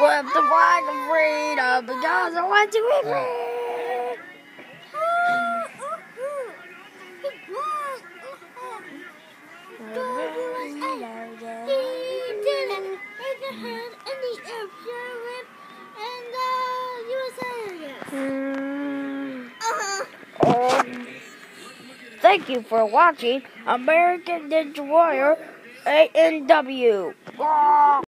with the flag of freedom because I want to be free. Mm. Thank you for watching American Ninja Warrior ANW.